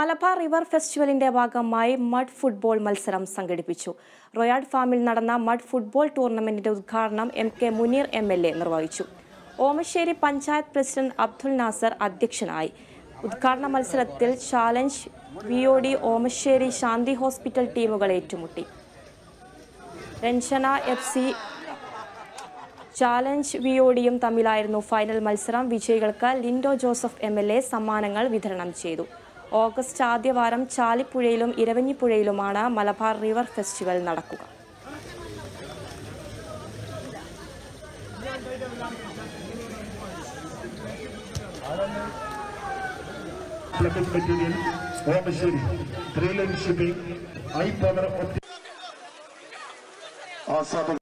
Malabar river ഫെസ്റ്റിവലിന്റെ ഭാഗമായി mud football മത്സരം സംഘടിപ്പിച്ചു. റോയാഡ് ഫാമിൽ നടന്ന മഡ് ഫുട്ബോൾ ടൂർണമെന്റിന്റെ ഉദ്ഘാടനം M K Muneer M L A നിർവഹിച്ചു. ഓമശ്ശേരി പഞ്ചായത്ത് പ്രസിഡന്റ് അബ്ദുൽ നാസർ അധ്യക്ഷനായി. ഉദ്ഘാടന മത്സരത്തിൽ challenge V O D Omassery Shanthi hospital ടീമുകൾ ഏറ്റുമുട്ടി. Ranjana F C challenge V O ഡിയും തമ്മിലായിരുന്നു ഫൈനൽ മത്സരം. വിജയികൾക്ക് Linto Joseph M L A സമ്മാനങ്ങൾ വിതരണം ചെയ്തു. ഓഗസ്റ്റ് ആദ്യവാരം ചാലിപ്പുഴയിലും ഇരവഞ്ഞിപ്പുഴയിലുമാണ് മലബാർ റിവർ ഫെസ്റ്റിവൽ നടക്കുക. ആ സമ